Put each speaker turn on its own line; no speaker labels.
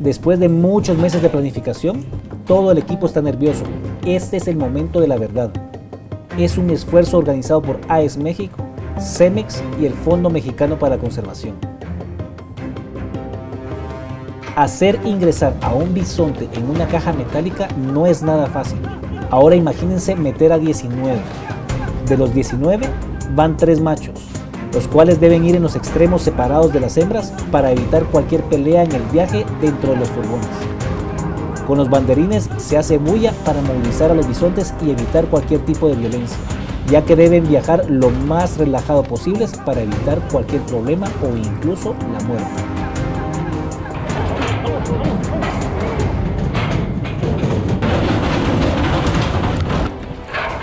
Después de muchos meses de planificación, todo el equipo está nervioso. Este es el momento de la verdad. Es un esfuerzo organizado por AES México, CEMEX y el Fondo Mexicano para la Conservación. Hacer ingresar a un bisonte en una caja metálica no es nada fácil. Ahora imagínense meter a 19. De los 19 van 3 machos, los cuales deben ir en los extremos separados de las hembras para evitar cualquier pelea en el viaje dentro de los furgones. Con los banderines se hace bulla para movilizar a los bisontes y evitar cualquier tipo de violencia, ya que deben viajar lo más relajado posible para evitar cualquier problema o incluso la muerte.